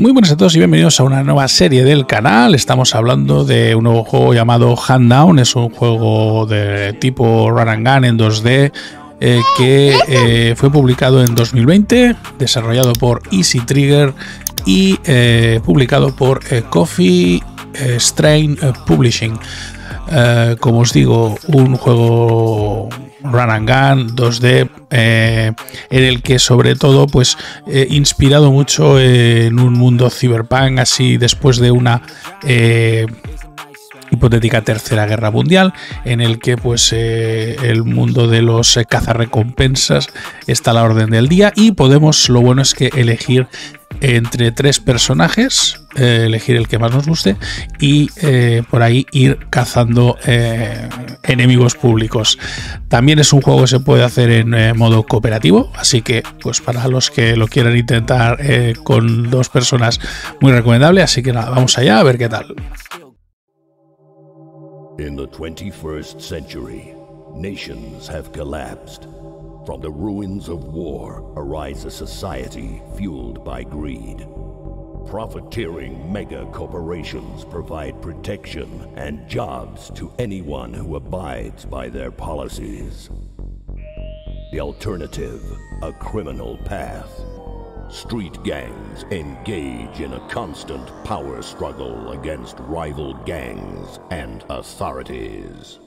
Muy buenas a todos y bienvenidos a una nueva serie del canal. Estamos hablando de un nuevo juego llamado Hand. Es un juego de tipo run and gun en 2D eh, que eh, fue publicado en 2020, desarrollado por Easy Trigger y eh, publicado por Coffee Strain Publishing. Como os digo, un juego run and gun 2D eh, en el que sobre todo pues eh, inspirado mucho en un mundo cyberpunk así después de una eh, hipotética tercera guerra mundial en el que pues el mundo de los cazarrecompensas está a la orden del día y podemos lo bueno es que elegir entre tres personajes, eh, elegir el que más nos guste y eh, por ahí ir cazando eh, enemigos públicos. También es un juego que se puede hacer en modo cooperativo, así que pues para los que lo quieran intentar con dos personas muy recomendable, así que nada, vamos allá a ver qué tal. In the 21st century, nations have collapsed. From the ruins of war arises a society fueled by greed. Profiteering mega corporations provide protection and jobs to anyone who abides by their policies. The alternative, a criminal path. Street gangs engage in a constant power struggle against rival gangs and authorities.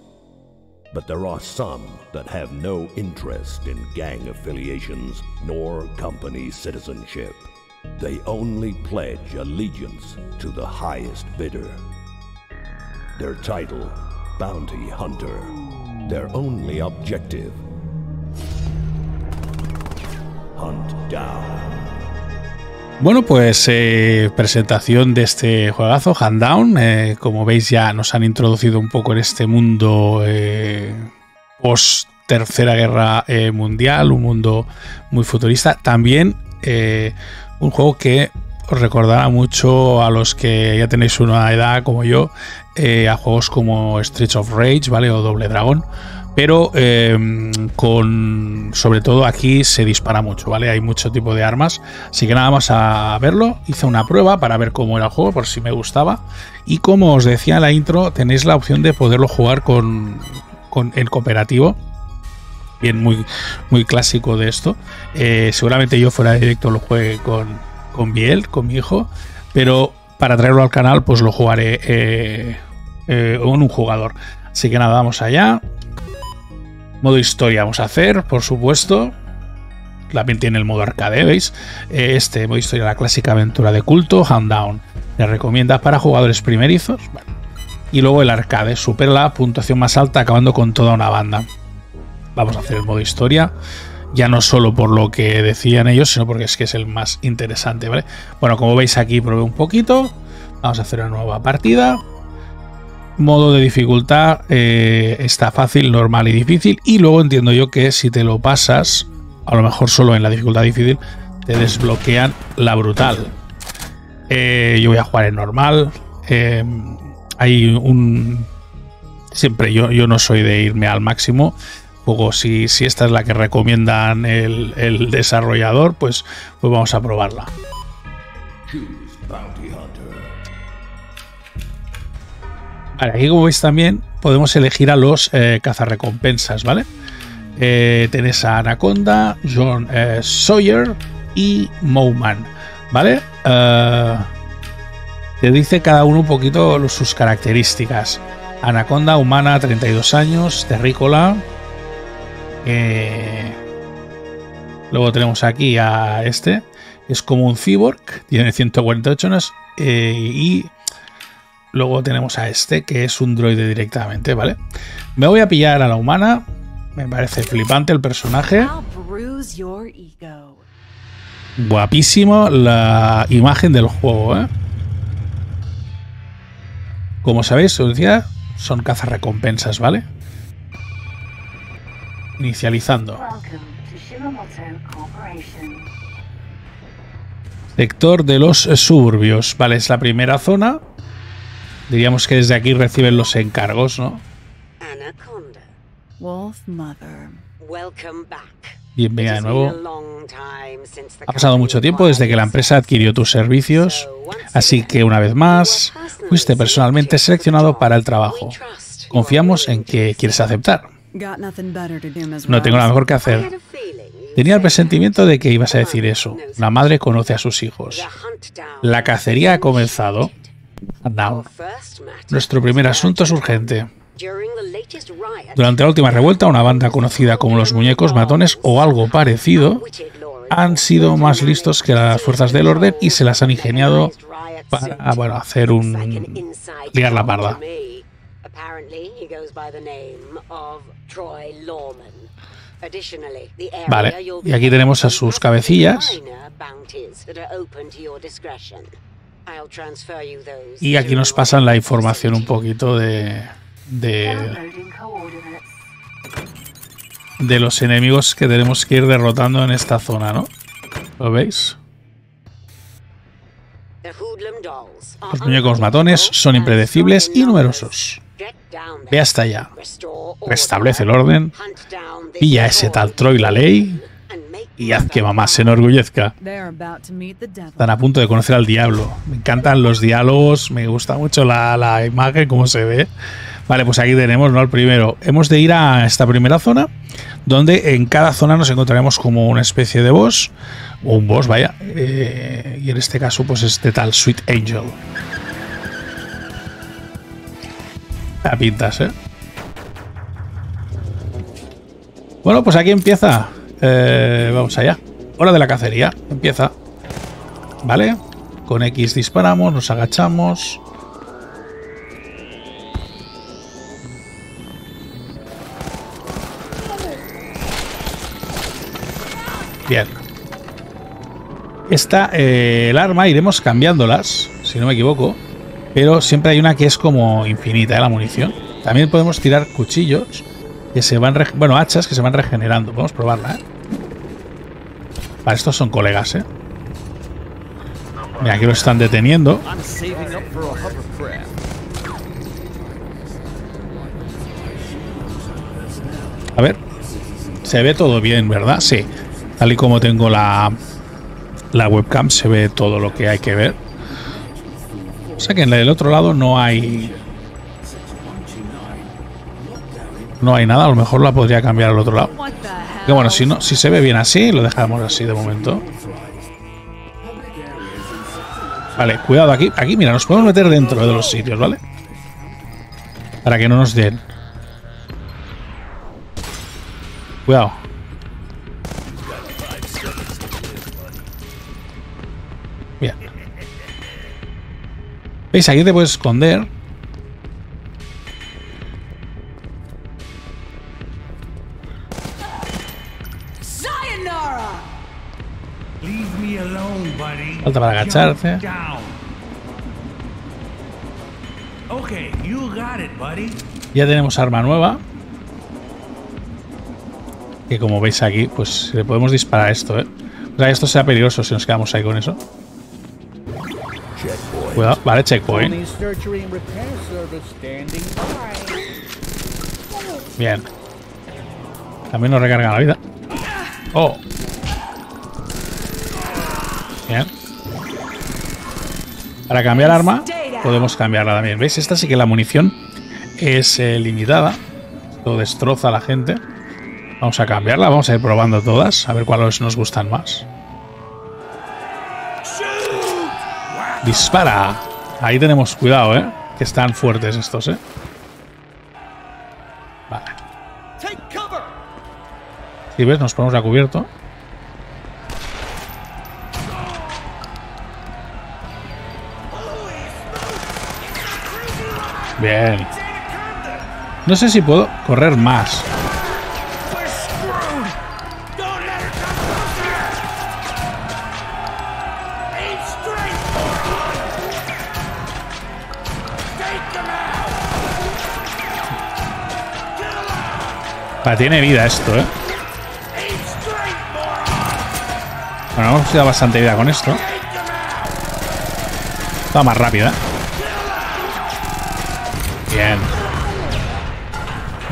But there are some that have no interest in gang affiliations nor company citizenship. They only pledge allegiance to the highest bidder. Their title, Bounty Hunter. Their only objective, Hunt Down. Bueno, pues eh, presentación de este juegazo, Hand Down. Eh, como veis, ya nos han introducido un poco en este mundo eh, post Tercera Guerra Mundial, un mundo muy futurista. También un juego que os recordará mucho a los que ya tenéis una edad como yo, a juegos como Streets of Rage, ¿vale? O Doble Dragón pero em, con sobre todo aquí se dispara mucho, ¿vale? Hay mucho tipo de armas, así que nada más a verlo, hice una prueba para ver cómo era el juego, por si me gustaba, y como os decía en la intro, tenéis la opción de poderlo jugar con, con en cooperativo, bien muy, muy clásico de esto, eh, seguramente yo fuera directo lo juegue con, con Biel, con mi hijo, pero para traerlo al canal pues lo jugaré eh, eh, con un jugador. Así que nada, vamos allá. Modo historia vamos a hacer, por supuesto. También tiene el modo arcade, ¿veis? Este modo historia, la clásica aventura de culto, Hand. Le recomienda para jugadores primerizos. Y luego el arcade, supera la puntuación más alta, acabando con toda una banda. Vamos a hacer el modo historia. Ya no solo por lo que decían ellos, sino porque es que es el más interesante, ¿vale? Bueno, como veis aquí probé un poquito. Vamos a hacer una nueva partida modo de dificultad eh, está fácil, normal y difícil. Y luego entiendo yo que si te lo pasas, a lo mejor solo en la dificultad difícil, te desbloquean la brutal. Eh, yo voy a jugar en normal. Eh, hay un... Siempre yo, yo no soy de irme al máximo. Juego, si, si esta es la que recomiendan el, el desarrollador, pues, pues vamos a probarla. Aquí como veis también podemos elegir a los eh, cazarrecompensas, ¿vale? Eh, tenés a Anaconda, John eh, Sawyer y Mowman, ¿vale? te dice cada uno un poquito sus características. Anaconda humana, 32 años, terrícola. luego tenemos aquí a este, es como un cyborg, tiene 148 años y Luego tenemos a este, que es un droide directamente, ¿vale? Me voy a pillar a la humana. Me parece flipante el personaje. Guapísimo la imagen del juego, ¿eh? Como sabéis, os decía, son cazarrecompensas, ¿vale? Inicializando. Sector de los suburbios. Vale, es la primera zona. Diríamos que desde aquí reciben los encargos, ¿no? Anaconda. Wolf Mother. Bienvenida de nuevo. Ha pasado mucho tiempo desde que la empresa adquirió tus servicios, así que una vez más fuiste personalmente seleccionado para el trabajo. Confiamos en que quieres aceptar. No tengo nada mejor que hacer. Tenía el presentimiento de que ibas a decir eso. La madre conoce a sus hijos. La cacería ha comenzado. Nuestro primer asunto es urgente. Durante la última revuelta, una banda conocida como los Muñecos Matones o algo parecido han sido más listos que las fuerzas del orden y se las han ingeniado para bueno, hacer un... liar la parda. Vale, y aquí tenemos a sus cabecillas. Y aquí nos pasan la información un poquito de, de, de los enemigos que tenemos que ir derrotando en esta zona, ¿no? ¿Lo veis? Los muñecos matones son impredecibles y numerosos. Ve hasta allá. Restablece el orden. Pilla ese tal Troy la ley. Y haz que mamá se enorgullezca. Están a punto de conocer al diablo. Me encantan los diálogos. Me gusta mucho la, la imagen, cómo se ve. Vale, pues aquí tenemos, ¿no? El primero. Hemos de ir a esta primera zona, donde en cada zona nos encontraremos como una especie de boss, o un boss, vaya. Eh, y en este caso, pues este tal Sweet Angel. A pintas, ¿eh? Bueno, pues aquí empieza. Eh, vamos allá. Hora de la cacería. Empieza. ¿Vale? Con X disparamos, nos agachamos. Bien. Esta, eh, el arma, iremos cambiándolas, si no me equivoco. Pero siempre hay una que es como infinita, ¿eh? la munición. También podemos tirar cuchillos que se van... Bueno, hachas que se van regenerando. Podemos probarla, ¿eh? Vale, estos son colegas, ¿eh? Mira, aquí lo están deteniendo. A ver. Se ve todo bien, ¿verdad? Sí. Tal y como tengo la, la webcam, se ve todo lo que hay que ver. O sea que en el otro lado no hay... No hay nada, a lo mejor la podría cambiar al otro lado. Que bueno, si, no, si se ve bien así, lo dejamos así de momento. Vale, cuidado aquí. Aquí, mira, nos podemos meter dentro de los sitios, ¿vale? Para que no nos den. Cuidado. ¿Veis? Aquí te puedes esconder. Falta para agacharte. Ya tenemos arma nueva. Que como veis aquí, pues le podemos disparar esto, ¿eh? O sea, esto sea peligroso si nos quedamos ahí con eso. Cuidado, vale, checkpoint. Bien. También nos recarga la vida. Oh. Bien. Para cambiar arma, podemos cambiarla también. ¿Veis? Esta sí que la munición es eh, limitada. Lo destroza a la gente. Vamos a cambiarla, vamos a ir probando todas, a ver cuáles nos gustan más. Dispara. Ahí tenemos cuidado, ¿eh? Que están fuertes estos, ¿eh? Vale. Si ves, nos ponemos a cubierto. Bien. No sé si puedo correr más. tiene vida esto, ¿eh? Bueno, hemos dado bastante vida con esto. Está más rápida. Bien.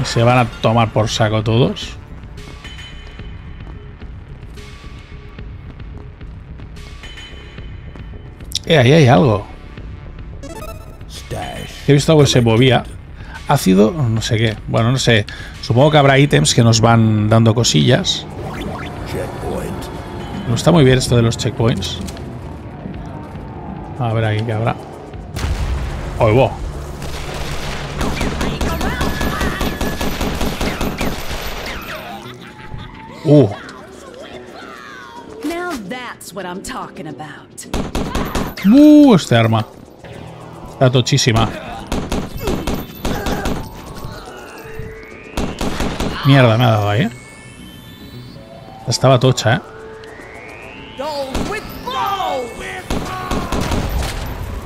Y se van a tomar por saco todos. Eh, ahí hay algo. He visto algo que se movía. Ácido, no sé qué. Bueno, no sé. Supongo que habrá ítems que nos van dando cosillas. No está muy bien esto de los checkpoints. A ver aquí qué habrá. ¡Oh, wow! ¡Oigo! Uh. Uh, este arma. Está tochísima. Mierda, me ha dado ahí, ¿eh? Estaba tocha, ¿eh?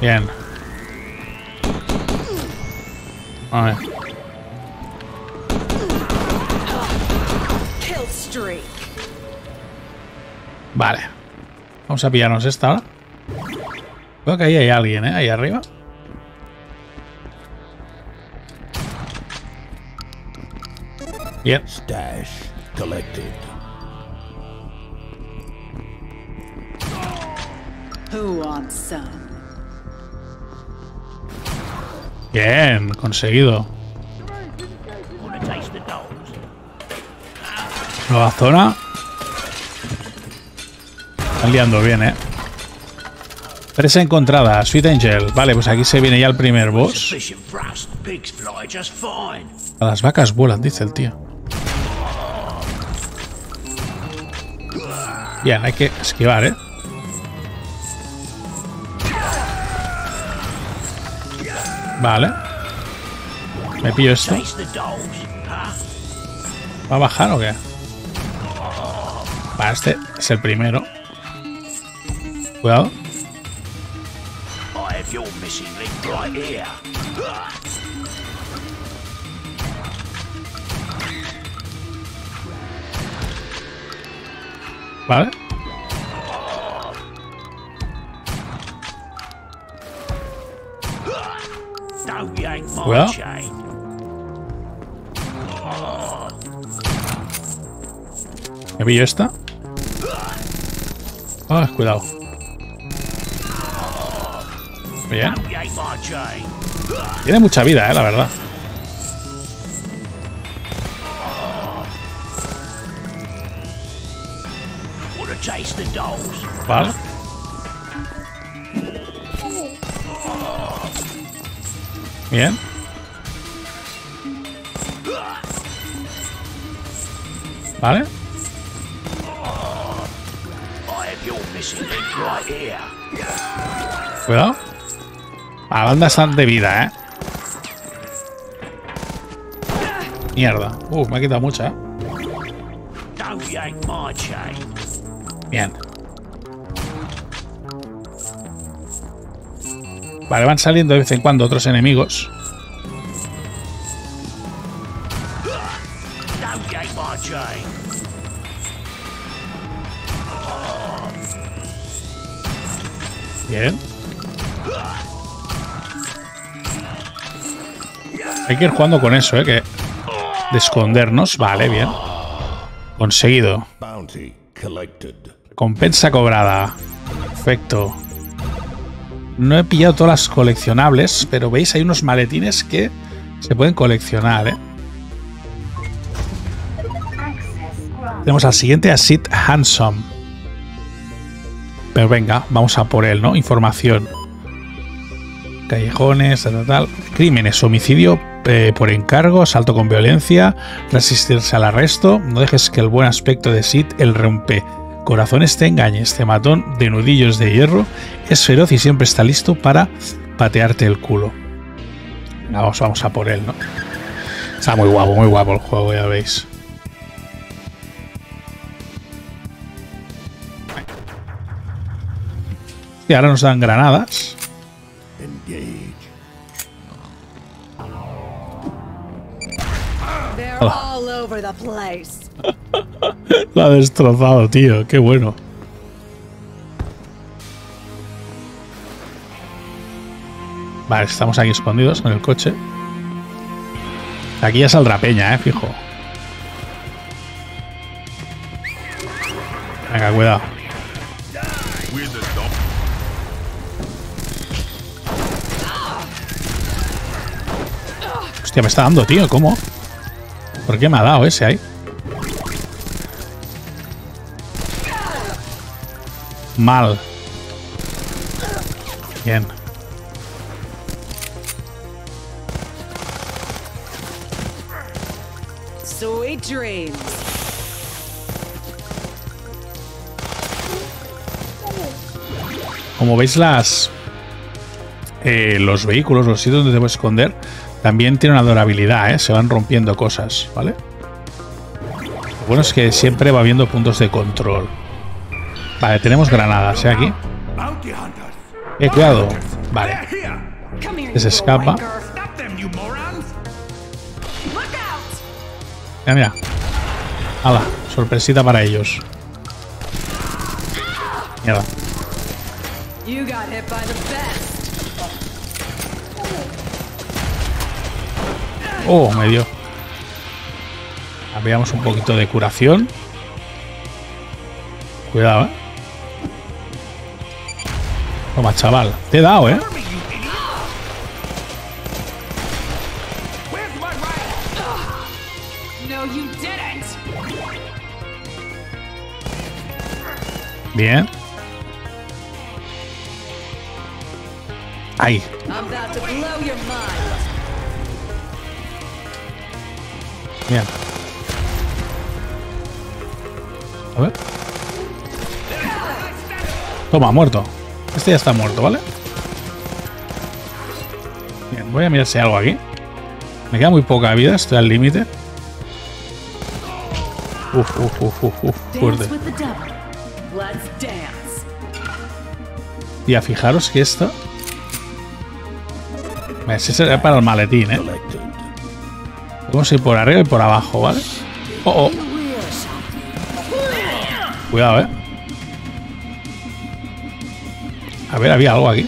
Bien. A ver. Vale. Vamos a pillarnos esta ahora. Creo que ahí hay alguien, ¿eh? Ahí arriba. Bien. Stash collected. Who wants some? Bien, conseguido. Nueva zona. Están liando bien, ¿eh? Presa encontrada, Sweet Angel. Vale, pues aquí se viene ya el primer boss. las vacas vuelan, dice el tío. Bien, hay que esquivar, ¿eh? Vale. Me pillo esto. ¿Va a bajar o qué? Va, este es el primero. Cuidado. Vale. Cuidado. ¿Me pillo esta? Ah, cuidado. Tiene mucha vida, eh, la verdad. Vale. Bien. Vale. Cuidado. A banda están de vida, ¿eh? Mierda. Uh, me ha quitado mucha, ¿eh? Bien. Vale, van saliendo de vez en cuando otros enemigos. Hay que ir jugando con eso, ¿eh? Que de escondernos. Vale, bien. Conseguido. Compensa cobrada. Perfecto. No he pillado todas las coleccionables, pero veis, hay unos maletines que se pueden coleccionar, ¿eh? Tenemos al siguiente, a Sid Handsome. Pero venga, vamos a por él, ¿no? Información. Callejones, tal, tal. Crímenes, homicidio eh, por encargo, asalto con violencia, resistirse al arresto. No dejes que el buen aspecto de Sid el rompe corazones te engañe. Este matón de nudillos de hierro es feroz y siempre está listo para patearte el culo. Vamos, vamos a por él, ¿no? Está muy guapo, muy guapo el juego, ya veis. Y ahora nos dan granadas. Oh. La ha destrozado, tío. Qué bueno. Vale, estamos aquí escondidos con el coche. Aquí ya saldrá peña, eh, fijo. Venga, cuidado. Hostia, me está dando, tío. ¿Cómo? ¿Por qué me ha dado ese ahí? Mal. Bien. Sweet dreams. Como veis las eh, los vehículos, los sitios donde puedes esconder, también tienen una durabilidad, ¿eh? se van rompiendo cosas, ¿vale? Lo bueno es que siempre va habiendo puntos de control. Vale, tenemos granadas, ¿eh? Aquí. Eh, cuidado. Vale. Se escapa. Mira, mira. Hala, sorpresita para ellos. Mierda. Oh, me dio. Veamos un poquito de curación. Cuidado, eh. Toma, chaval. Te he dado, eh. Bien. Ahí. Bien. A ver. Toma, muerto. Este ya está muerto, ¿vale? Bien, voy a mirar si hay algo aquí. Me queda muy poca vida, estoy al límite. Uf, uf, uf, uf, uf, fuerte. A fijaros que esto... Ese será para el maletín, ¿eh? Vamos a ir por arriba y por abajo, ¿vale? Oh, oh. Cuidado, ¿eh? A ver, había algo aquí.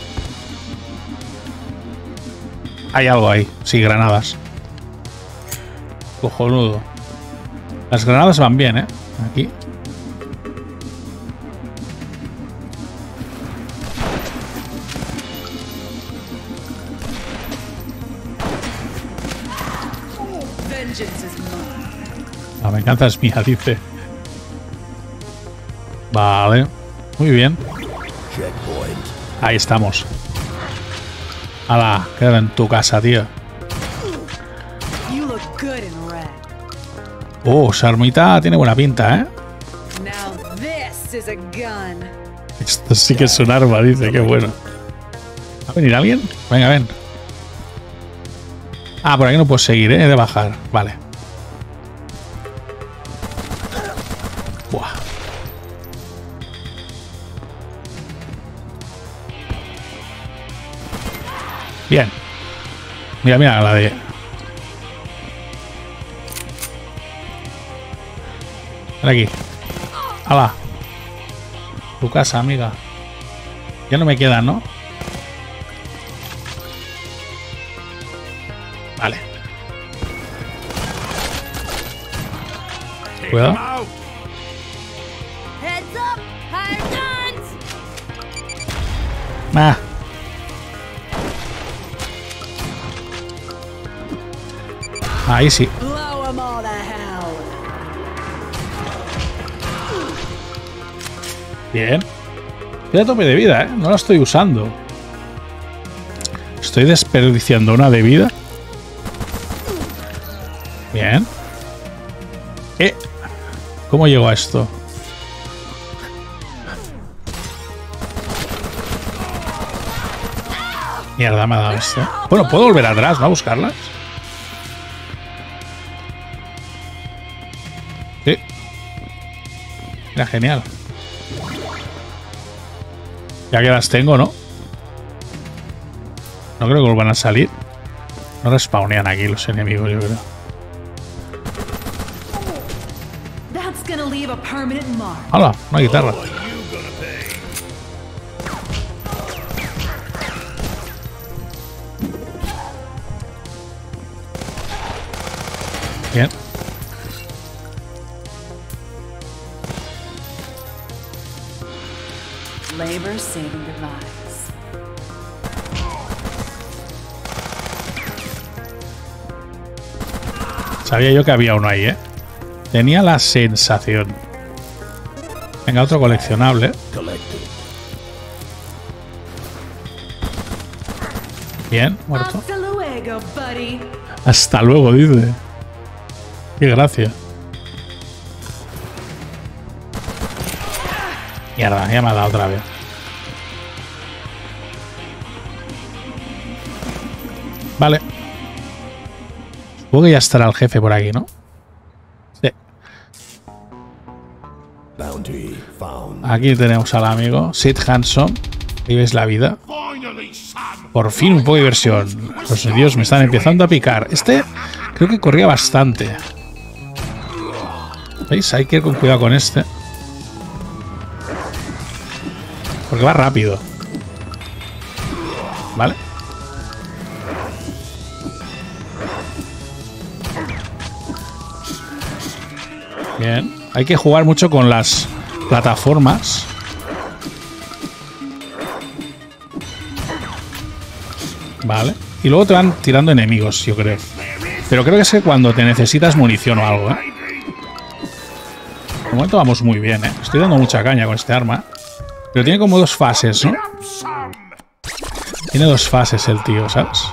Hay algo ahí. Sí, granadas. Cojonudo. Las granadas van bien, ¿eh? Aquí. Venganza es mía, dice. Vale. Muy bien. Ahí estamos. Hala, queda en tu casa, tío. Oh, esa armita tiene buena pinta, ¿eh? Esto sí que es un arma, dice, qué bueno. ¿Va a venir alguien? Venga, ven. Ah, por aquí no puedo seguir, ¿eh? He de bajar. Vale. Bien. Mira, mira la de... Ven aquí. ¡Hala! Tu casa, amiga. Ya no me queda, ¿no? Vale. Cuidado. Heads up! Higher guns! Ah. Ahí sí. 'em. Bien. A tope de vida, ¿eh? No la estoy usando. Estoy desperdiciando una de vida. Bien. Eh. ¿Cómo llego a esto? Mierda, me ha dado esto. Bueno, puedo volver atrás, ¿no? A buscarlas. Era genial. Ya que las tengo, ¿no? No creo que vuelvan a salir. No respawnean aquí los enemigos, yo creo. ¡Hala! Una guitarra. Sabía yo que había uno ahí, ¿eh? Tenía la sensación. Venga, otro coleccionable. Bien, muerto. Hasta luego, buddy. Hasta luego, dice. Qué gracia. Mierda, ya me ha dado otra vez. Vale. Supongo que ya estará el jefe por aquí, ¿no? Sí. Aquí tenemos al amigo Sid Hanson. Vives la vida. Por fin un poco de diversión. Los Dios me están empezando a picar. Este creo que corría bastante. ¿Veis? Hay que ir con cuidado con este. Porque va rápido. ¿Vale? Bien. Hay que jugar mucho con las plataformas. Vale. Y luego te van tirando enemigos, yo creo. Pero creo que es que cuando te necesitas munición o algo, ¿eh? De momento vamos muy bien, ¿eh? Estoy dando mucha caña con este arma. Pero tiene como dos fases, ¿no? Tiene dos fases el tío, ¿sabes?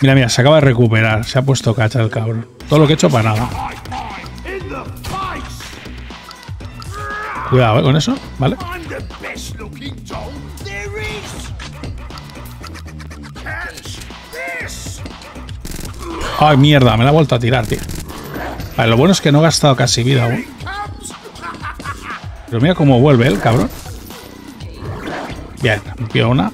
Mira, mira, se acaba de recuperar. Se ha puesto cacha el cabrón. Todo lo que he hecho para nada. Cuidado, ¿eh? Con eso, ¿vale? Ay, mierda, me la ha vuelto a tirar, tío. Vale, lo bueno es que no he gastado casi vida aún. Pero mira cómo vuelve el cabrón. Bien, rompió una.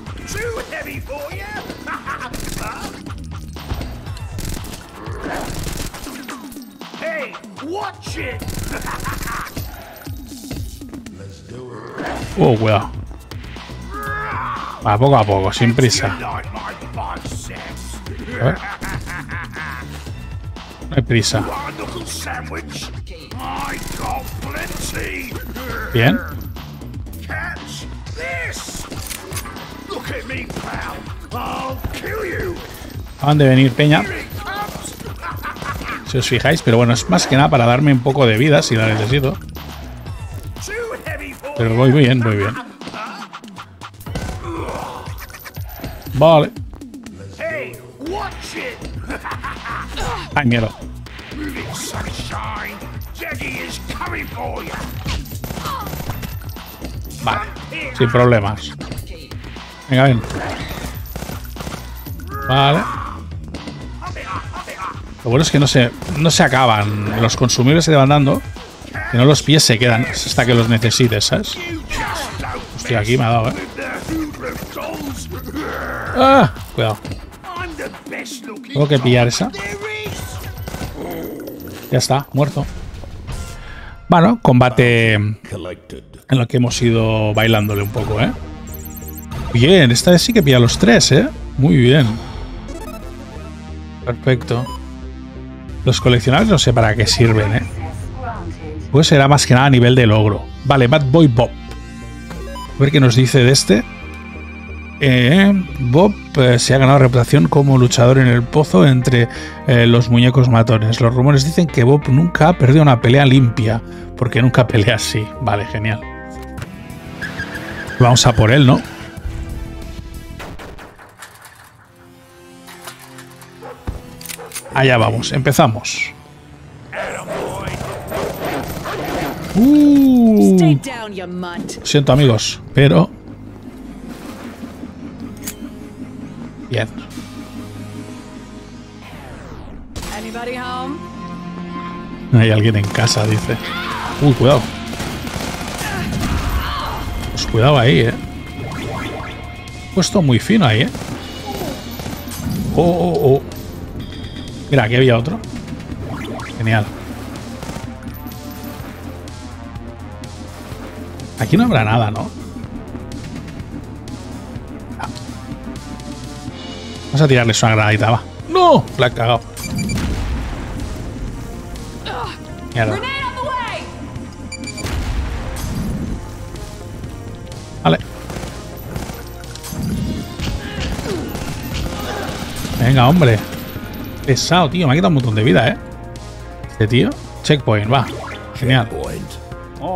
Oh, cuidado. Va, poco a poco, sin prisa. A. No prisa. Bien. Acaban de venir Peña, si os fijáis. Pero bueno, es más que nada para darme un poco de vida si la necesito. Pero voy bien, voy bien. Vale. Ay. Vale. Sin problemas. Venga, ven. Vale. Lo bueno es que no se, no se acaban. Los consumibles se van dando. Que no los pies se quedan hasta que los necesites, ¿sabes? Hostia, aquí me ha dado, ¿eh? ¡Ah! Cuidado. Tengo que pillar esa. Ya está, muerto. Bueno, combate en lo que hemos ido bailándole un poco, ¿eh? Bien, esta vez sí que pilla los tres, ¿eh? Muy bien. Perfecto. Los coleccionables no sé para qué sirven, ¿eh? Pues será más que nada a nivel de logro. Vale, Bad Boy Bob. A ver qué nos dice de este. Eh, Bob eh, se ha ganado reputación como luchador en el pozo entre eh, los muñecos matones. Los rumores dicen que Bob nunca ha perdido una pelea limpia, porque nunca pelea así. Vale, genial. Vamos a por él, ¿no? Allá vamos, empezamos. Uh, siento amigos, pero... Bien. Home? Hay alguien en casa, dice. Uy, cuidado. Pues cuidado ahí, eh. Puesto muy fino ahí, eh. Oh, oh, oh. Mira, aquí había otro. Genial. Aquí no habrá nada, ¿no? Ah. Vamos a tirarles una granadita, va. ¡No! La he cagado. Mierda. Vale. Venga, hombre. Pesado, tío. Me ha quitado un montón de vida, ¿eh? Este tío. Checkpoint, va. Genial. Point.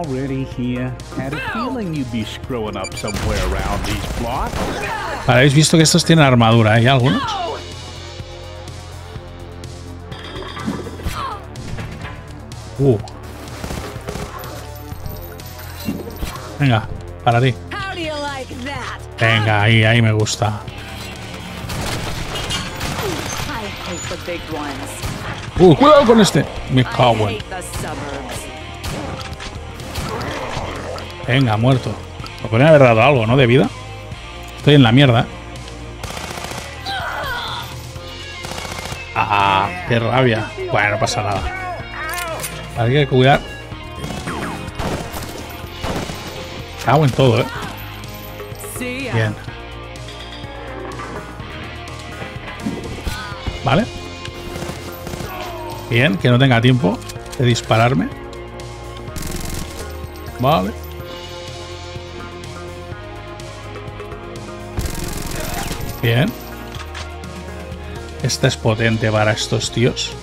Already here. Had a feeling you'd be screwing up somewhere around these blocks. Habéis visto que estos tienen armadura, ¿eh? Algunos. Uh. Venga, para ti. Venga, ahí, ahí me gusta. Uh, cuidado con este. Me cago en. Venga, muerto. Me podrían haber dado algo, ¿no? De vida. Estoy en la mierda. Ah, qué rabia. Bueno, no pasa nada. Hay que cuidar. Cago en todo, eh. Bien. Vale. Bien, que no tenga tiempo de dispararme. Vale. Bien. Esta es potente para estos tíos.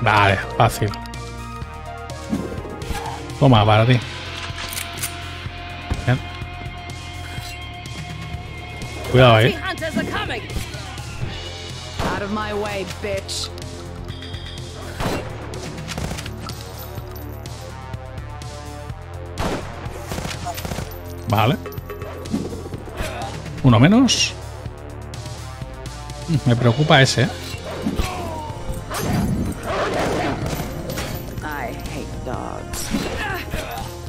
Vale, fácil. Toma, para ti. Cuidado ahí. Vale. Uno menos. Me preocupa ese. ¿eh?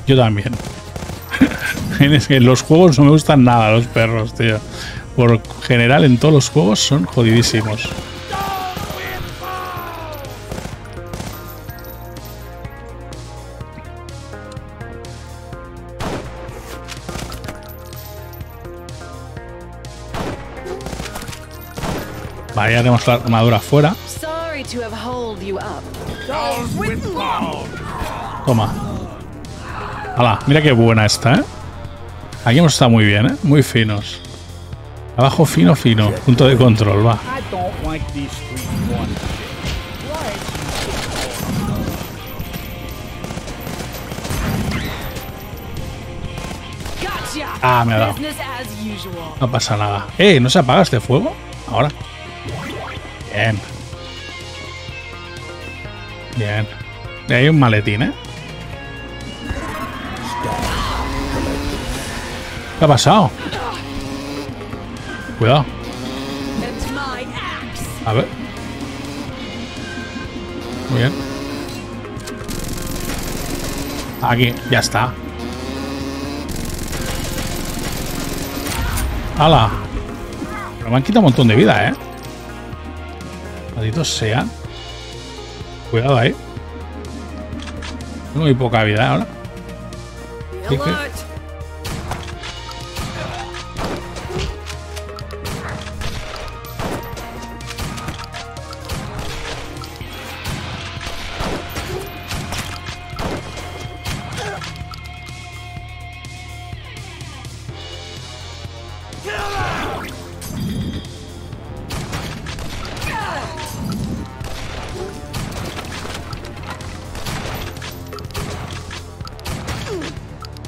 Yo también. es que en los juegos no me gustan nada los perros, tío. Por general, en todos los juegos son jodidísimos. Ya tenemos la armadura fuera. Toma. Hala, mira qué buena esta, ¿eh? Aquí hemos estado muy bien, ¿eh? Muy finos. Abajo fino, fino. Punto de control, va. Ah, me ha dado. No pasa nada. ¡Eh! ¿No se apaga este fuego? Ahora. Bien. Bien. Y hay un maletín, ¿eh? ¿Qué ha pasado? Cuidado. A ver. Muy bien. Aquí, ya está. ¡Hala! Pero me han quitado un montón de vida, ¿eh? Malditos sean. Cuidado ahí. Tengo muy poca vida ahora. ¿Qué,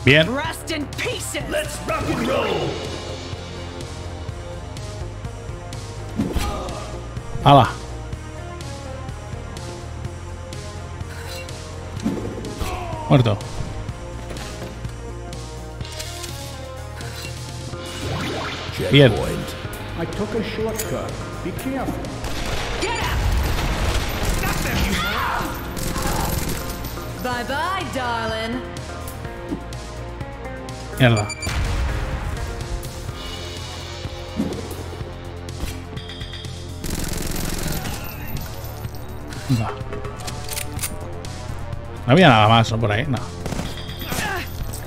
Bien. Rest in pieces. Let's rock and roll. ¡Hala! Muerto. Bien. I took a shortcut. Be careful. Get up. Bye bye, darling. Mierda. Va. No había nada más, ¿no? Por ahí, no.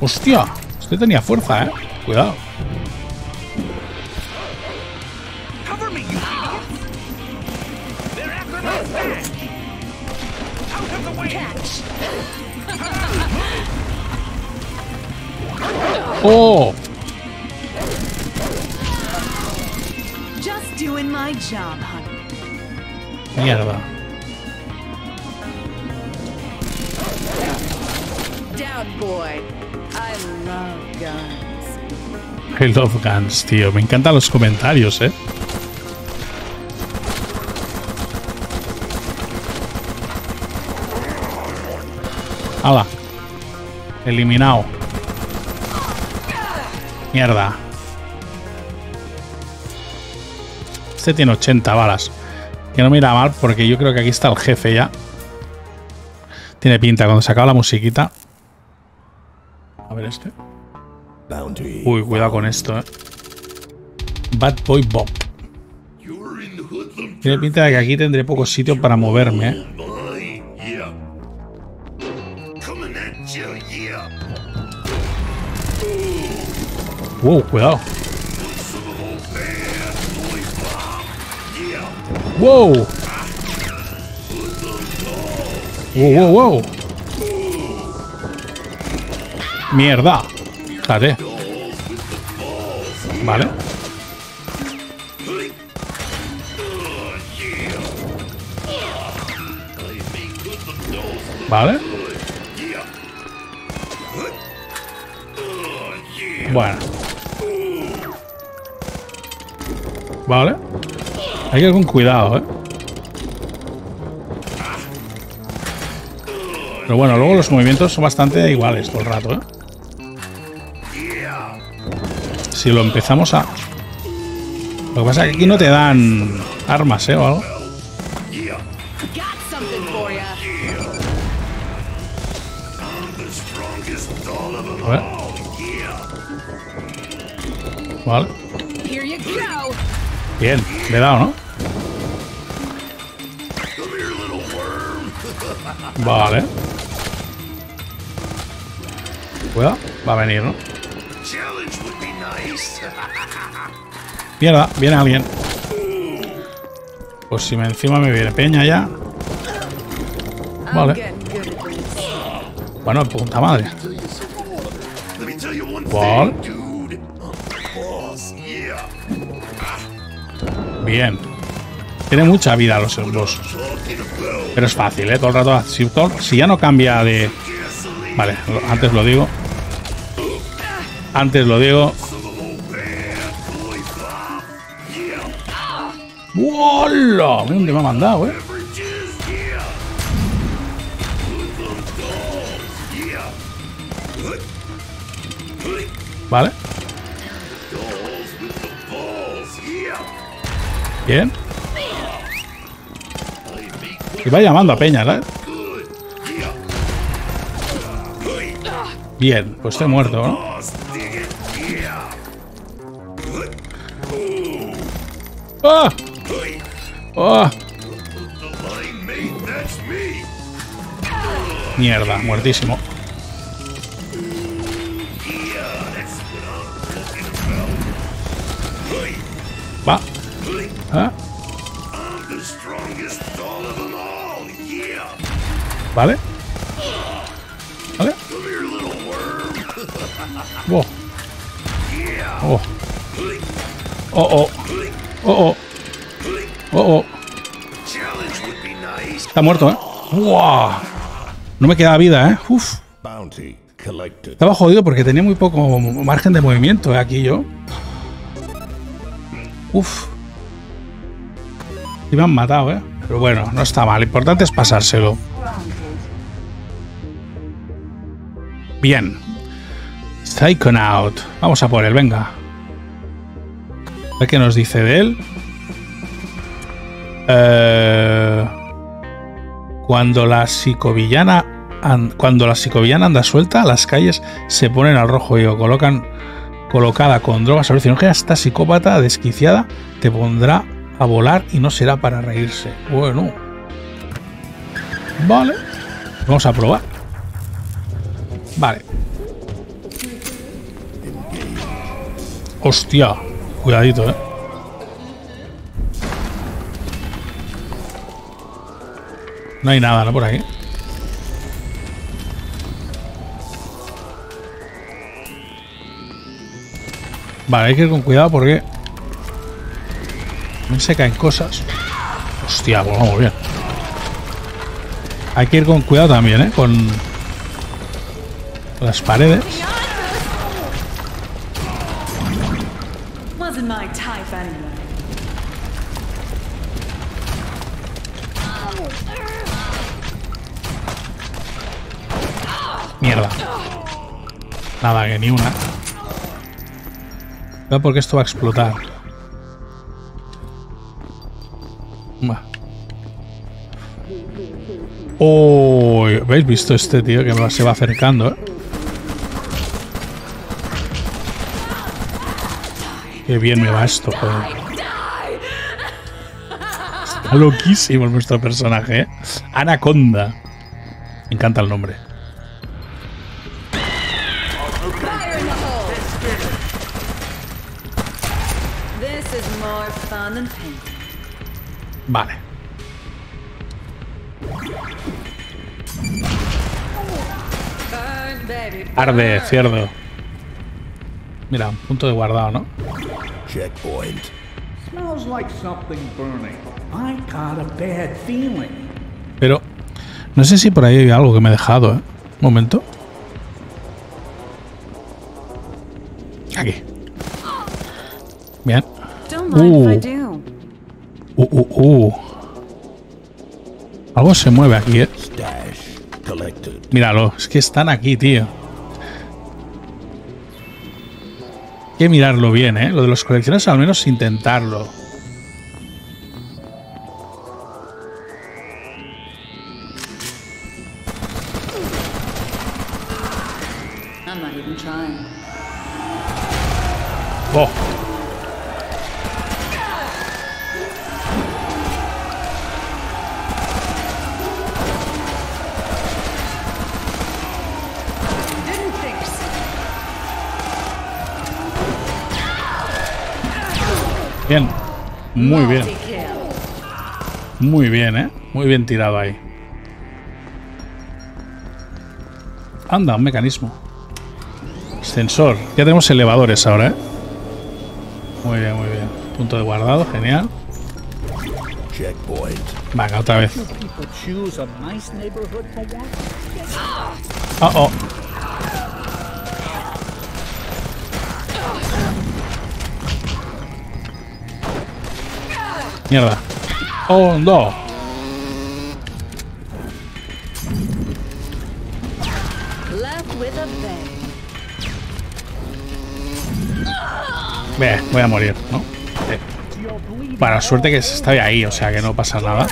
¡Hostia! Este tenía fuerza, ¿eh? Cuidado. ¡Oh! Just doing my job, honey. Mierda. Down, boy. I love guns. I love guns, tío. Me encantan los comentarios, ¿eh? ¡Hala! Eliminado. Mierda. Este tiene 80 balas. Que no mira mal porque yo creo que aquí está el jefe ya. Tiene pinta cuando se acaba la musiquita. A ver este. Uy, cuidado con esto, eh. Bad Boy Bob. Tiene pinta de que aquí tendré poco sitio para moverme, eh. Wow, cuidado. Wow. Wow, wow, wow. Mierda. Fíjate. Vale. Vale. Bueno. Vale. Hay que ir con cuidado, ¿eh? Pero bueno, luego los movimientos son bastante iguales todo el rato, ¿eh? Si lo empezamos a... Lo que pasa es que aquí no te dan armas, ¿eh? O algo. Vale. Bien. Le he dado, ¿no? Vale. Cuidado. Va a venir, ¿no? Mierda, viene alguien. Pues si me encima me viene peña ya. Vale. Bueno, puta madre. Vale. Bien. Tiene mucha vida los boss. Pero es fácil, ¿eh? Todo el rato. Si, todo- si ya no cambia de... Vale, antes lo digo. Antes lo digo. Mira dónde me ha mandado, ¿eh? Bien. Y va llamando a Peña, ¿eh? Bien, pues estoy muerto, ¿no? ¡Ah! ¡Ah! Mierda, muertísimo. Vale. Vale. Oh. Oh. Oh, oh. Oh, oh. Oh, oh. Está muerto, ¿eh? ¡Wow! No me queda vida, ¿eh? Uf. Estaba jodido porque tenía muy poco margen de movimiento ¿eh? aquí yo. Uf. Y me han matado, ¿eh? Pero bueno, no está mal. Lo importante es pasárselo. Bien. Psychonaut. Vamos a por él, venga. A ver qué nos dice de él. Eh, cuando la psicovillana an- cuando la psicovillana anda suelta, las calles se ponen al rojo y o colocan colocada con drogas alucinógenas, esta psicópata desquiciada te pondrá a volar y no será para reírse. Bueno. Vale. Vamos a probar. Vale. Hostia. Cuidadito, eh. No hay nada, ¿no? Por aquí. Vale, hay que ir con cuidado porque... Me se caen cosas. Hostia, pues vamos bien. Hay que ir con cuidado también, ¿eh? Con las paredes. Mierda. Nada, que ni una. Cuidado porque esto va a explotar. Va. Oh, ¿Habéis visto este tío que se va acercando? eh? Qué bien me va esto, joder. Está loquísimo nuestro personaje, ¿eh? Anaconda. Me encanta el nombre. Vale. Arde, cerdo. Mira, un punto de guardado, ¿no? Checkpoint. Smells like something burning. I got a bad feeling. Pero no sé si por ahí hay algo que me he dejado, ¿eh? Un momento. Aquí. Bien. Do. Uh, uh, uh. Algo se mueve aquí, ¿eh? Míralo, es que están aquí, tío. Que mirarlo bien, ¿eh? Lo de los colecciones al menos intentarlo. Muy bien. Muy bien, ¿eh? Muy bien tirado ahí. Anda, un mecanismo. Sensor. Ya tenemos elevadores ahora, ¿eh? Muy bien, muy bien. Punto de guardado, genial. Venga, otra vez. People choose a nice neighborhood for one. Oh, oh. Mierda. Oh, no. Ve, voy a morir, ¿no? Para suerte que está ahí, o sea que no pasa nada.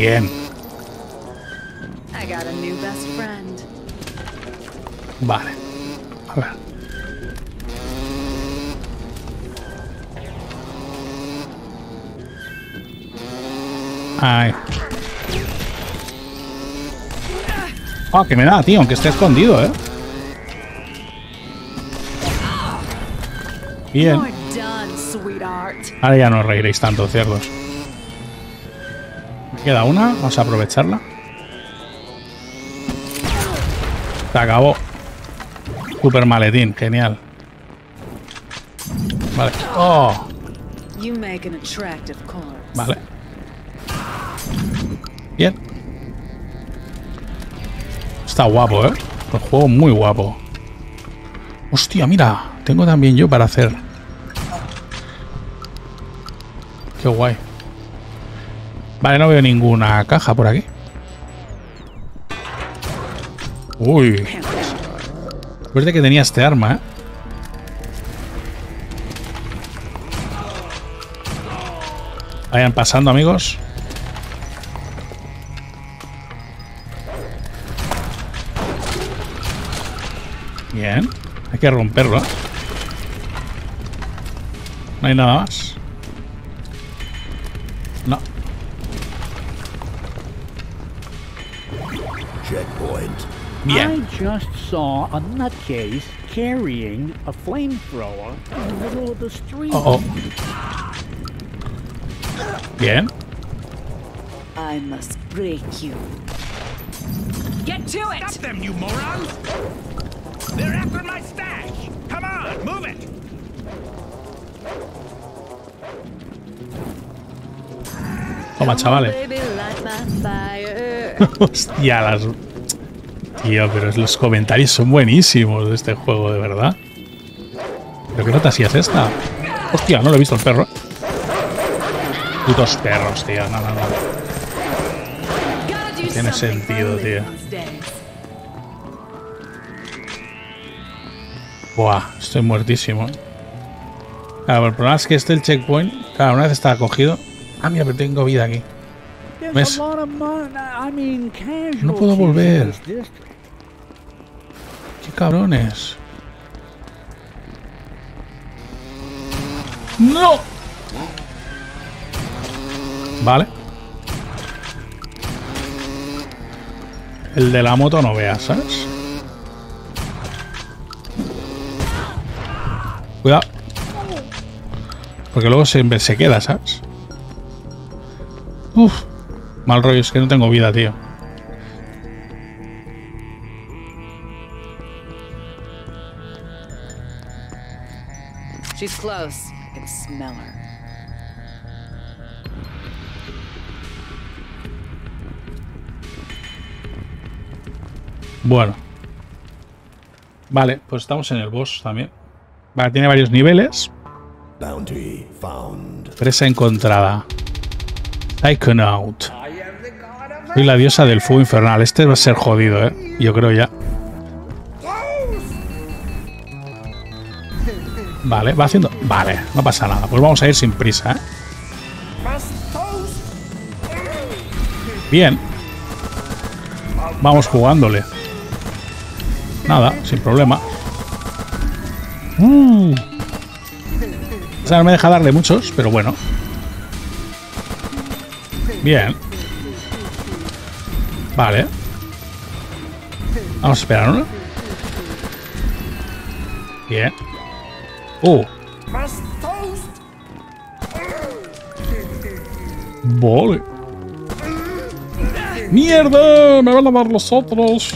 Bien. Vale. A ver. Ay. Ah, que me da, tío, aunque esté escondido, ¿eh? Bien. Ahora ya no reiréis tanto, cerdos. Queda una, vamos a aprovecharla. Se acabó. Super maletín, genial. Vale. Oh, vale. Bien. Está guapo, ¿eh? El juego muy guapo. Hostia, mira. Tengo también yo para hacer. Qué guay. Vale, no veo ninguna caja por aquí. Uy. Suerte que tenía este arma, ¿eh? Vayan pasando, amigos. Bien. Hay que romperlo. No hay nada más. Checkpoint. Bien. I just saw a nutcase carrying a flamethrower in the middle of the street. Oh, oh. Bien. I must break you. Get to it! Stop them, you morons! They're after my stash! Come on, move it! Toma, chavales. Baby, my fire. Hostia, las. Tío, pero los comentarios son buenísimos de este juego, de verdad. ¿Pero qué nota es esta? Hostia, no lo he visto el perro. Putos perros, tío. No, no, no. Tiene sentido, tío. Buah, estoy muertísimo. Claro, el problema es que este el checkpoint. Claro, una vez está cogido. Ah, mira, pero tengo vida aquí. ¿Ves? No puedo volver. ¡Qué cabrones! ¡No! Vale. El de la moto no veas, ¿sabes? Cuidado. Porque luego se, se queda, ¿sabes? Uf. Mal rollo, es que no tengo vida, tío. She's close. I can smell her. Bueno. Vale, pues estamos en el boss también. Vale, tiene varios niveles. Presa encontrada. Psychonaut. Soy la diosa del fuego infernal. Este va a ser jodido, ¿eh? Yo creo ya. Vale, va haciendo... Vale, no pasa nada. Pues vamos a ir sin prisa, ¿eh? Bien. Vamos jugándole. Nada, sin problema. Uh. O sea, no me deja darle muchos, pero bueno. Bien. Vale. Vamos a esperar, ¿no? Bien. Uh. Vale. ¡Mierda! ¡Me van a dar los otros!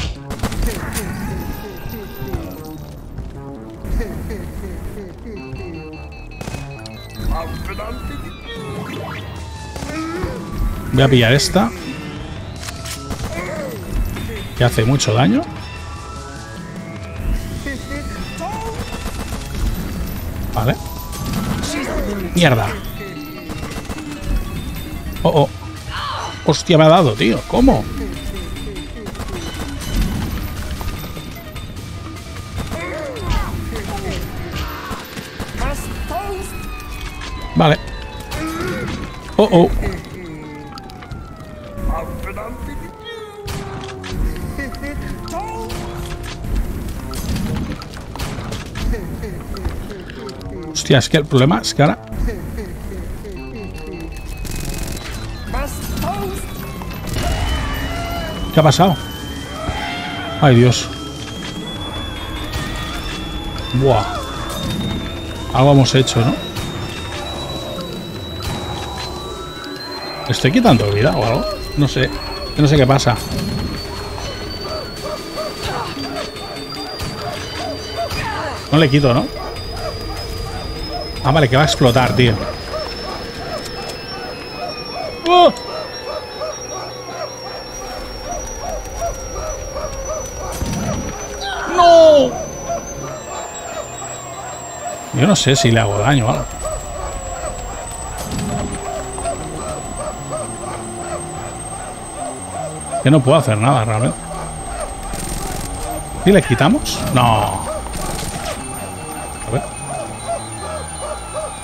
Voy a pillar esta. Que hace mucho daño. Mierda. Oh, oh. Hostia, me ha dado, tío. ¿Cómo? Vale. Oh, oh. Hostia, es que el problema es que ahora... ¿Qué ha pasado? Ay, Dios. Buah. Algo hemos hecho, ¿no? ¿Estoy quitando vida o algo? No sé. No sé qué pasa. No le quito, ¿no? Ah, vale, que va a explotar, tío. ¡Oh! ¡No! Yo no sé si le hago daño o algo. Que no puedo hacer nada realmente. ¿Y le quitamos? No.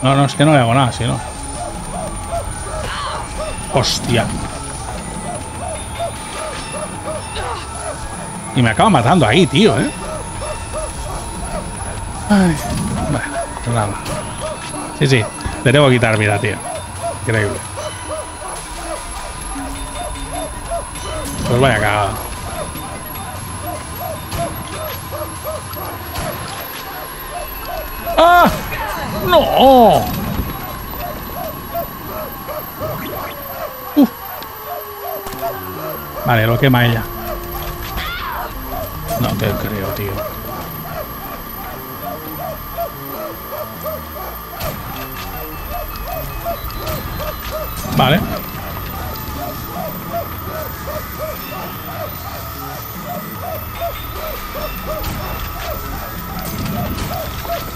No, no, es que no le hago nada, si no. Hostia. Y me acaba matando ahí, tío, ¿eh? Ay, bueno, pues nada. Sí, sí, le tengo que quitar vida, tío. Increíble. Pues vaya cagada. ¡Ah! ¡No! Uh. Vale, lo quema ella. No te creo, tío. Vale.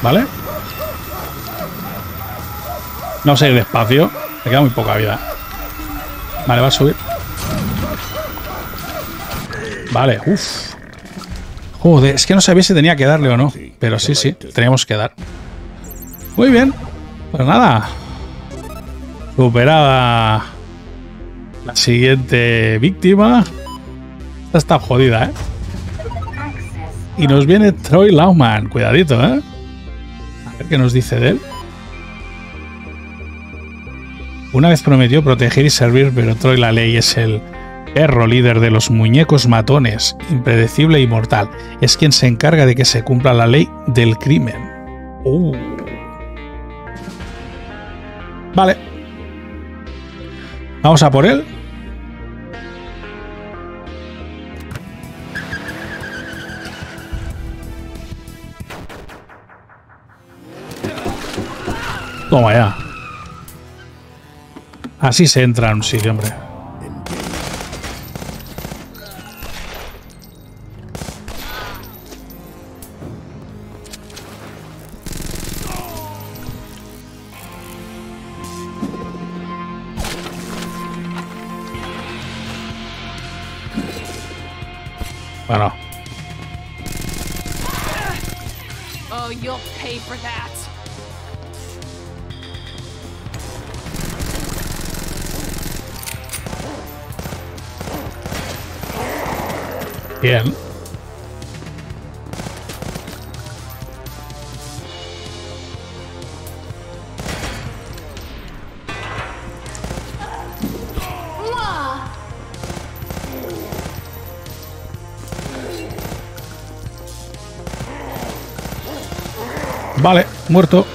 ¿Vale? No sé, despacio. Me queda muy poca vida. Vale, va a subir. Vale, uff. Joder, es que no sabía si tenía que darle o no. Pero sí, sí, teníamos que dar. Muy bien. Pues nada. Superada la siguiente víctima. Esta está jodida, ¿eh? Y nos viene Troy Lauman. Cuidadito, ¿eh? A ver qué nos dice de él. Una vez prometió proteger y servir, pero Troy la ley es el perro líder de los muñecos matones, impredecible y mortal. Es quien se encarga de que se cumpla la ley del crimen. Uh. Vale. Vamos a por él. Toma ya. Así se entra en un sitio, hombre. Bueno, Oh, you'll pay for that. Bien. Vale, muerto.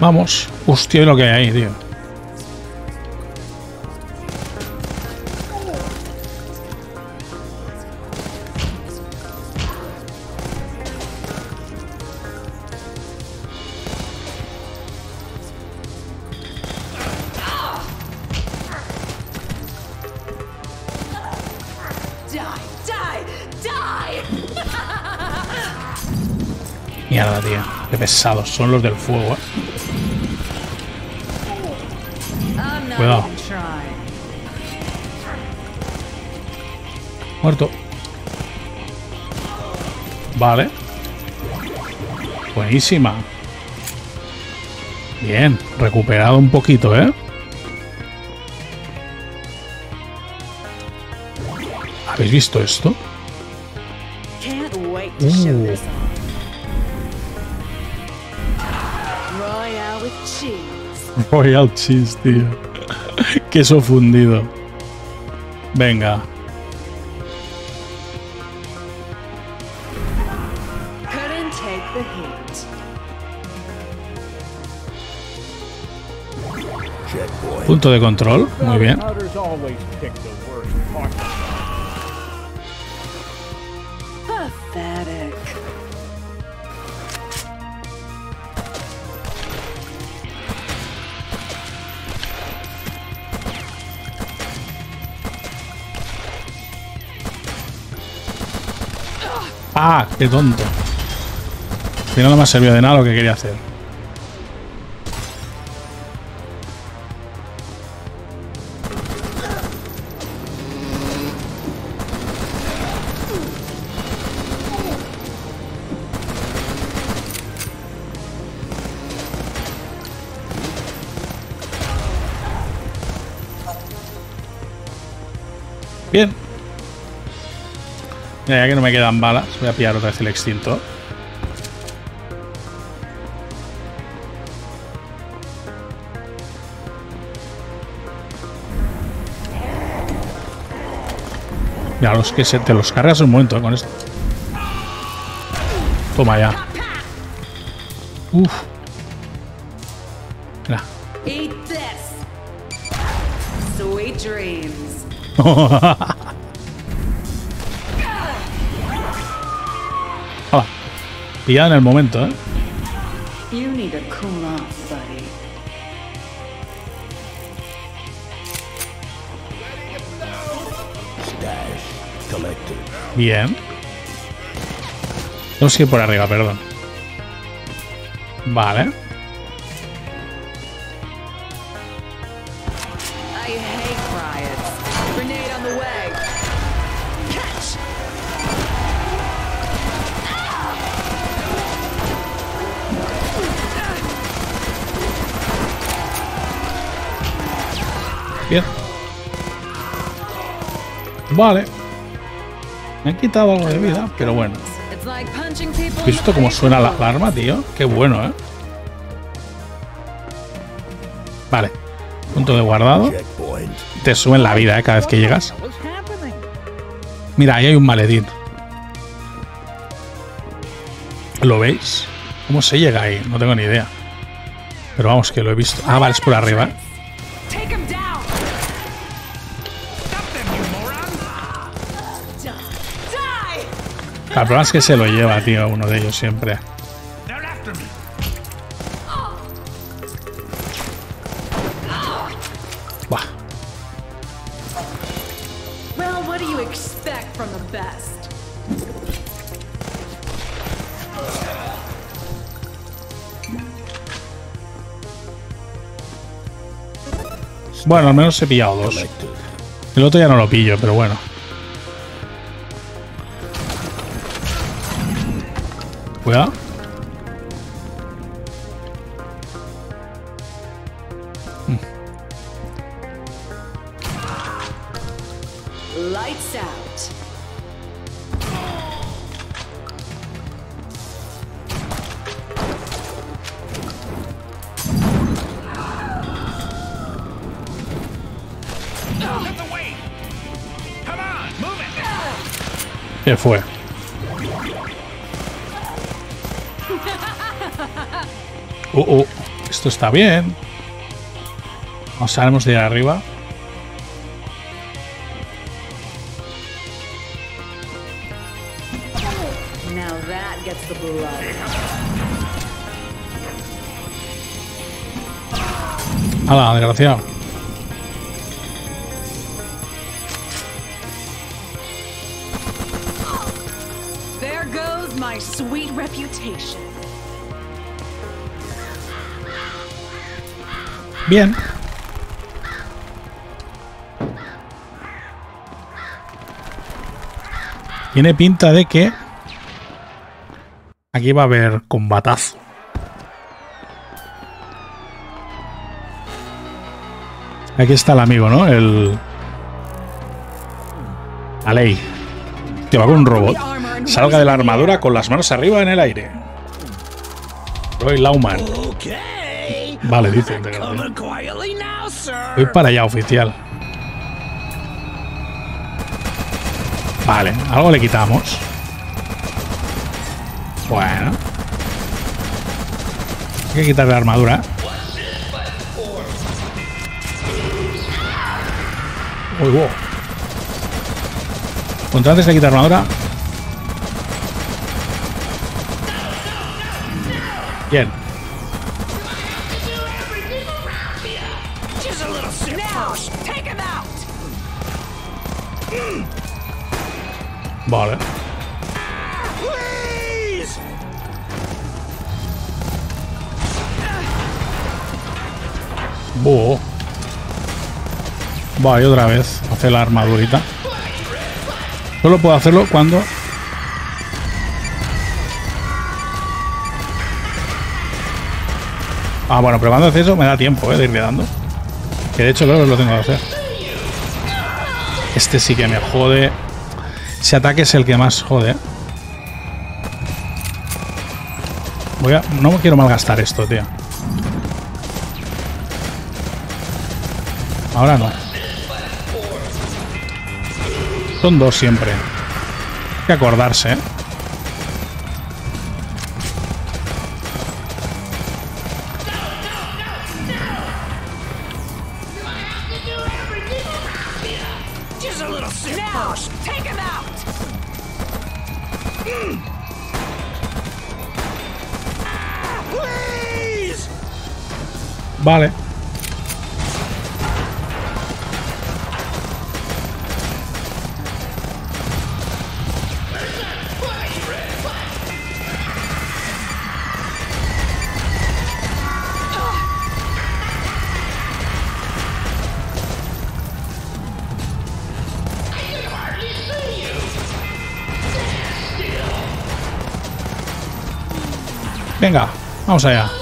Vamos. Hostia, lo que hay ahí, tío. Pesados son los del fuego, eh. Cuidado. Muerto. Vale. Buenísima. Bien, recuperado un poquito, ¿eh? ¿Habéis visto esto? Can't Royal cheese, tío. Queso fundido. Venga. Couldn't take the heat. Checkpoint. Punto de control. Muy bien. ¡Ah! ¡Qué tonto! Al final no me ha servido de nada lo que quería hacer. Ya que no me quedan balas, voy a pillar otra vez el extintor. Mira, los que se te los cargas un momento eh, con esto. Toma ya. Uf. Mira. Pillada en el momento, ¿eh? You need to cool off, buddy. Stash collected. Bien. Tenemos que ir por arriba, perdón. Vale. I hate riots. Grenade on the way. Vale. Me han quitado algo de vida, pero bueno. It's like punching people ¿Has visto cómo suena la alarma, tío? Qué bueno, ¿eh? Vale. Punto de guardado. Te suben la vida, ¿eh? Cada vez que llegas. Mira, ahí hay un maletín. ¿Lo veis? ¿Cómo se llega ahí? No tengo ni idea. Pero vamos, que lo he visto. Ah, vale, es por arriba. ¿eh? El problema es que se lo lleva, tío, uno de ellos siempre. They're after me. Buah. Well, what do you expect from the best? Bueno, al menos he pillado dos. El otro ya no lo pillo, pero bueno. Uh, uh, esto está bien. Vamos a de arriba. ¡Hala, desgraciado! There goes my sweet reputation. Bien. Tiene pinta de que aquí va a haber combatazo. Aquí está el amigo, ¿no? El... La ley. Te va con un robot. Salga de la armadura con las manos arriba en el aire. Roy Lauman. Vale, dice. Voy para allá, oficial. Vale, algo le quitamos. Bueno. Hay que quitarle la armadura. Uy, wow. Cuanto antes le quita la armadura. Bien. Vale. Buh. Vale, otra vez. Hace la armadurita. Solo puedo hacerlo cuando. Ah, bueno, pero cuando hace eso me da tiempo, ¿eh? De irle dando. Que de hecho creo que lo tengo que hacer. Este sí que me jode. Ese ataque es el que más jode. Voy a. No quiero malgastar esto, tío. Ahora no. Son dos siempre. Hay que acordarse, ¿eh? Vale. Venga, vamos allá.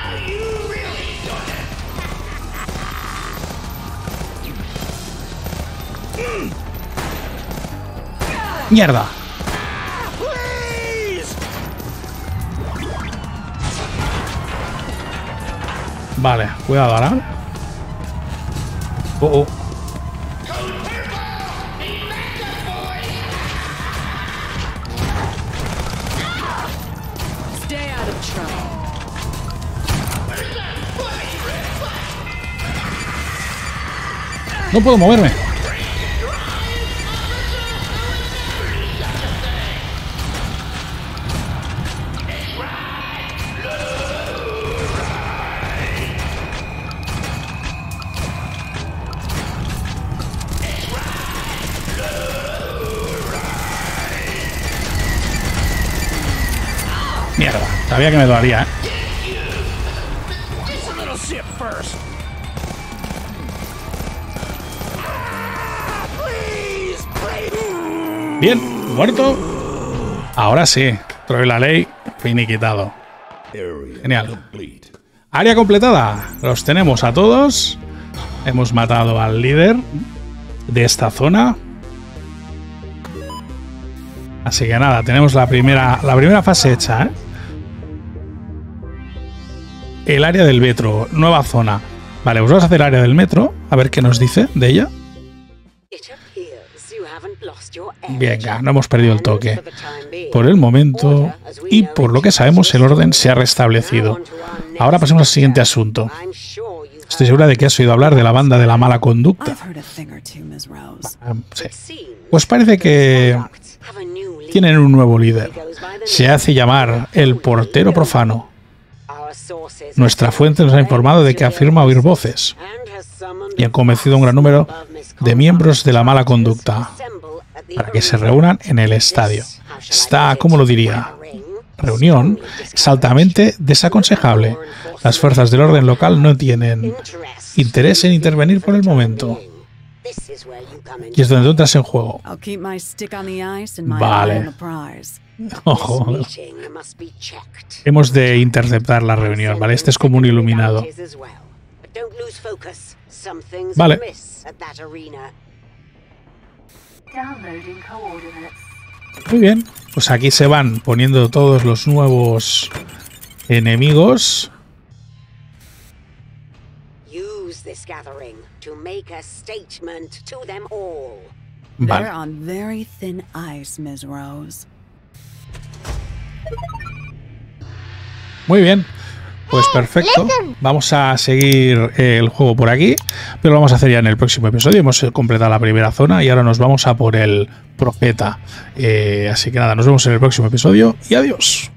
Mierda. Vale, cuidado ahora. Oh, oh. No puedo moverme. Sabía que me dolería, ¿eh? Bien, muerto. Ahora sí, Troy la ley, finiquitado. Genial. Área completada. Los tenemos a todos. Hemos matado al líder de esta zona. Así que nada, tenemos la primera, la primera fase hecha. ¿eh? El área del metro, nueva zona. Vale, pues vamos a hacer área del metro. A ver qué nos dice de ella. Venga, no hemos perdido el toque. Por el momento, y por lo que sabemos, el orden se ha restablecido. Ahora pasemos al siguiente asunto. Estoy segura de que has oído hablar de la banda de la mala conducta. Ah, sí. Pues parece que tienen un nuevo líder. Se hace llamar el portero profano. Nuestra fuente nos ha informado de que afirma oír voces y ha convencido a un gran número de miembros de la mala conducta para que se reúnan en el estadio. Esta, ¿cómo lo diría? Reunión es altamente desaconsejable. Las fuerzas del orden local no tienen interés en intervenir por el momento. Y es donde tú entras en juego. Vale. Ojo, hemos de interceptar la reunión, ¿vale? Este es como un iluminado. Vale. Muy bien, pues aquí se van poniendo todos los nuevos enemigos. Use muy bien. Pues perfecto. Vamos a seguir eh, el juego por aquí, pero lo vamos a hacer ya en el próximo episodio. Hemos eh, completado la primera zona y ahora nos vamos a por el profeta. Eh, así que nada, nos vemos en el próximo episodio y adiós.